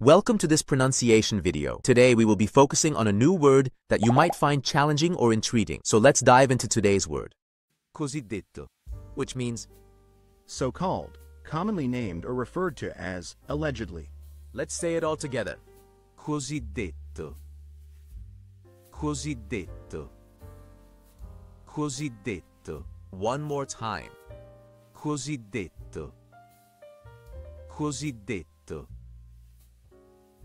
Welcome to this pronunciation video. Today we will be focusing on a new word that you might find challenging or intriguing. So let's dive into today's word. Cosiddetto, which means, so called, commonly named or referred to as allegedly. let's say it all together. Cosiddetto. Cosiddetto. Cosiddetto. One more time. Cosiddetto. Cosiddetto.